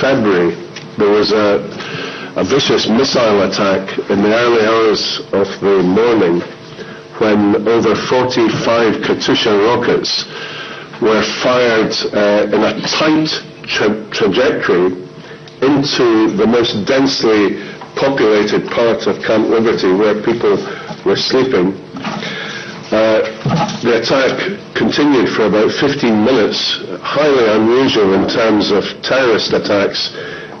February, there was a, a vicious missile attack in the early hours of the morning when over 45 Katyusha rockets were fired uh, in a tight tra- trajectory into the most densely populated part of Camp Liberty where people were sleeping. The attack continued for about 15 minutes, highly unusual in terms of terrorist attacks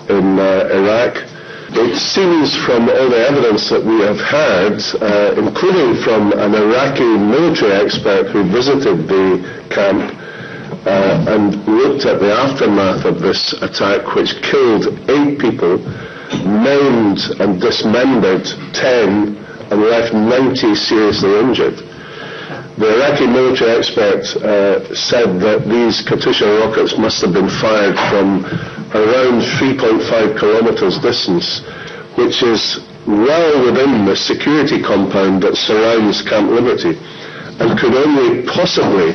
in uh, Iraq. It seems from all the evidence that we have had, uh, including from an Iraqi military expert who visited the camp, uh, and looked at the aftermath of this attack, which killed eight people, maimed and dismembered ten, and left 90 seriously injured. The Iraqi military expert uh, said that these Katyusha rockets must have been fired from around 3.5 kilometers distance, which is well within the security compound that surrounds Camp Liberty, and could only possibly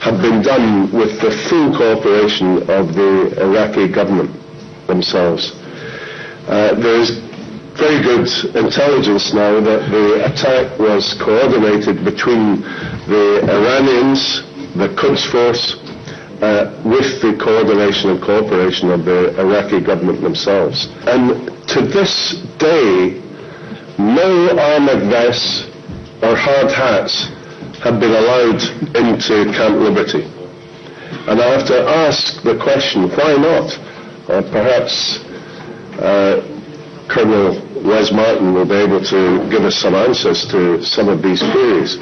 have been done with the full cooperation of the Iraqi government themselves. Uh, there is very good intelligence now that the attack was coordinated between the Iranians, the Quds Force, uh, with the coordination and cooperation of the Iraqi government themselves. And to this day, no armored vests or hard hats have been allowed into Camp Liberty. And I have to ask the question, why not? Or perhaps uh, Colonel Wes Martin will be able to give us some answers to some of these queries.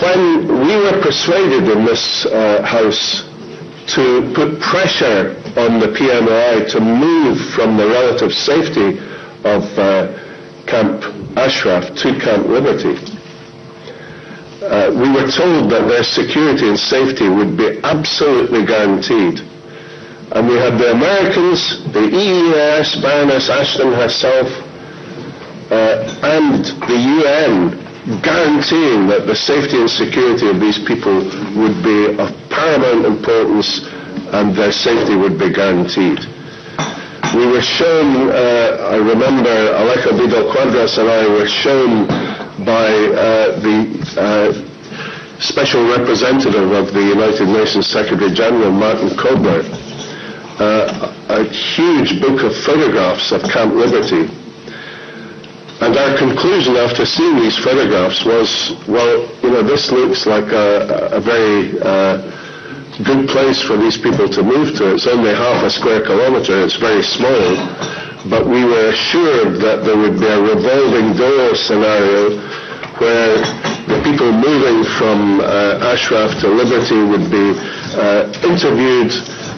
When we were persuaded in this uh, House to put pressure on the PMOI to move from the relative safety of uh, Camp Ashraf to Camp Liberty, uh, we were told that their security and safety would be absolutely guaranteed. And we had the Americans, the EEAS, Baroness Ashton herself, uh, and the UN guaranteeing that the safety and security of these people would be of paramount importance and their safety would be guaranteed. We were shown, uh, I remember Alejo Vidal Quadras and I were shown by uh, the uh, special representative of the United Nations Secretary General, Martin Kobler, uh, a huge book of photographs of Camp Liberty. And our conclusion after seeing these photographs was, well, you know, this looks like a, a very uh, good place for these people to move to. It's only half a square kilometre, it's very small, but we were assured that there would be a revolving door scenario where the people moving from uh, Ashraf to Liberty would be uh, interviewed,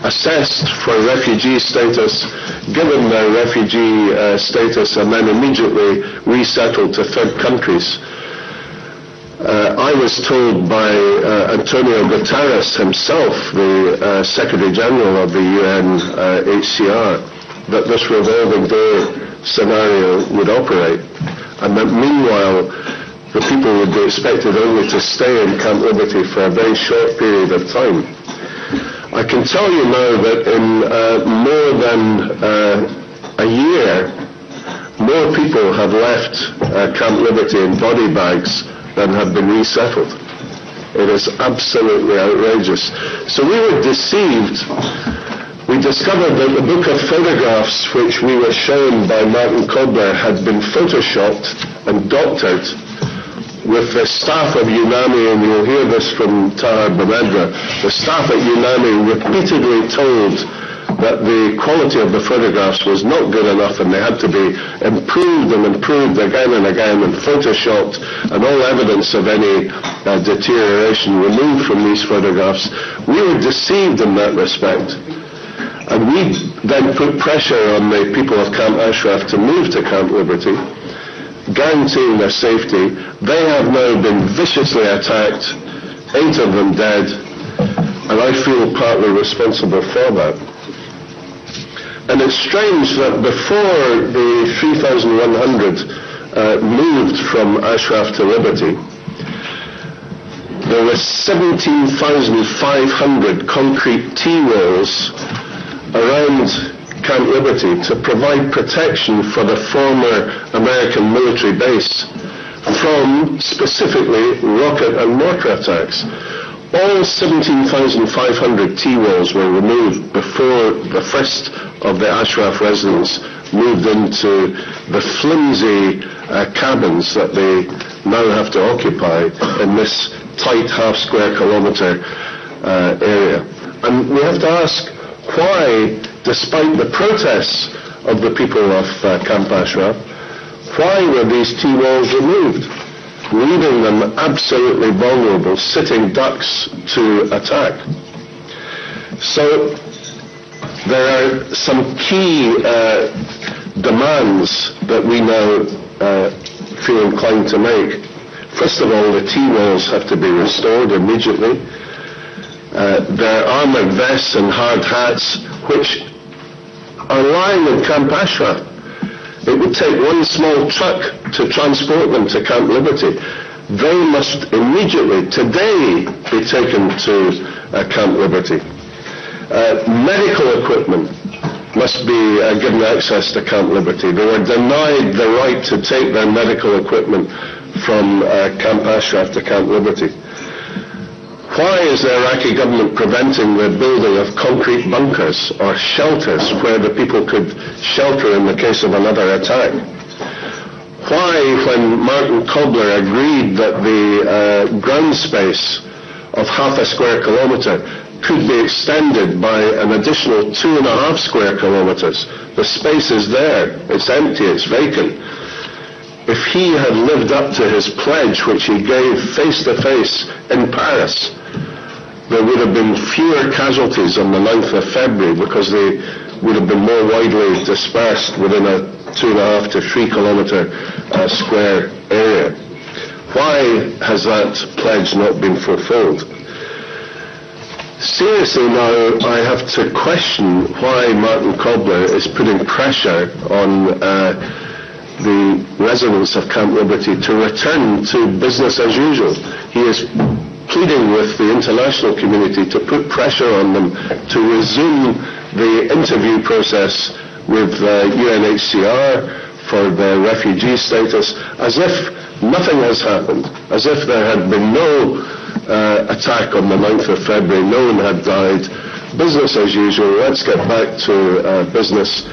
assessed for refugee status, given their refugee uh, status, and then immediately resettled to third countries. Uh, I was told by uh, Antonio Guterres himself, the uh, Secretary General of the UNHCR, that this revolving door scenario would operate, and that meanwhile the people would be expected only to stay in Camp Liberty for a very short period of time. I can tell you now that in uh, more than uh, a year, more people have left uh, Camp Liberty in body bags than have been resettled. It is absolutely outrageous. So we were deceived we discovered that the book of photographs which we were shown by Martin Kobler had been photoshopped and doctored with the staff of UNAMI, and you'll hear this from Tahar Boumedra, the staff at UNAMI repeatedly told that the quality of the photographs was not good enough and they had to be improved and improved again and again and photoshopped and all evidence of any uh, deterioration removed from these photographs. We were deceived in that respect. And we then put pressure on the people of Camp Ashraf to move to Camp Liberty, guaranteeing their safety. They have now been viciously attacked, eight of them dead, and I feel partly responsible for that. And it's strange that before the 3,100 uh, moved from Ashraf to Liberty, there were 17,500 concrete T-walls Liberty to provide protection for the former American military base from specifically rocket and mortar attacks. All 17,500 T-walls were removed before the first of the Ashraf residents moved into the flimsy uh, cabins that they now have to occupy in this tight half square kilometre uh, area. And we have to ask why, despite the protests of the people of uh, Camp Ashraf, why were these T-walls removed? leaving them absolutely vulnerable, sitting ducks to attack. So there are some key uh, demands that we now uh, feel inclined to make. First of all, the T-walls have to be restored immediately. Uh, their armoured vests and hard hats, which lying in Camp Ashraf, it would take one small truck to transport them to Camp Liberty. They must immediately, today, be taken to uh, Camp Liberty. Uh, medical equipment must be uh, given access to Camp Liberty. They were denied the right to take their medical equipment from uh, Camp Ashraf to Camp Liberty. Why is the Iraqi government preventing the building of concrete bunkers or shelters where the people could shelter in the case of another attack? Why, when Martin Kobler agreed that the uh, ground space of half a square kilometre could be extended by an additional two and a half square kilometres, the space is there, it's empty, it's vacant he had lived up to his pledge, which he gave face to face in Paris, there would have been fewer casualties on the 9th of February because they would have been more widely dispersed within a two and a half to three kilometre uh, square area. Why has that pledge not been fulfilled? Seriously now, I have to question why Martin Kobler is putting pressure on uh, the residents of Camp Liberty to return to business as usual. He is pleading with the international community to put pressure on them to resume the interview process with uh, UNHCR for their refugee status as if nothing has happened, as if there had been no uh, attack on the 9th of February, no one had died. Business as usual, let's get back to uh, business.